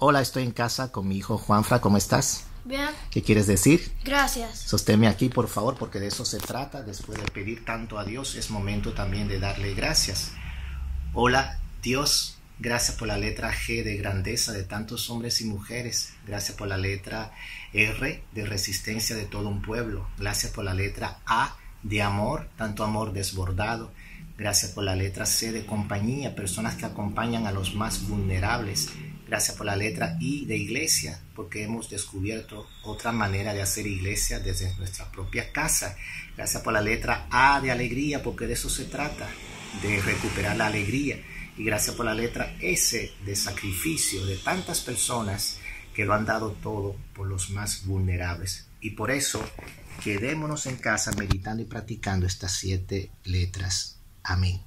Hola, estoy en casa con mi hijo Juanfra. ¿Cómo estás? Bien, ¿Qué quieres decir? gracias. Sosténme aquí, por favor, porque de eso se trata. Después de pedir tanto a Dios, es momento también de darle gracias. Hola, Dios. Gracias por la letra G de grandeza de tantos hombres y mujeres. Gracias por la letra R de resistencia de todo un pueblo. Gracias por la letra A de amor, tanto amor desbordado. Gracias por la letra C de compañía, personas que acompañan a los más vulnerables. Gracias por la letra I de iglesia, porque hemos descubierto otra manera de hacer iglesia desde nuestra propia casa. Gracias por la letra A de alegría, porque de eso se trata, de recuperar la alegría. Y gracias por la letra S de sacrificio de tantas personas que lo han dado todo por los más vulnerables. Y por eso, quedémonos en casa meditando y practicando estas siete letras. Amén.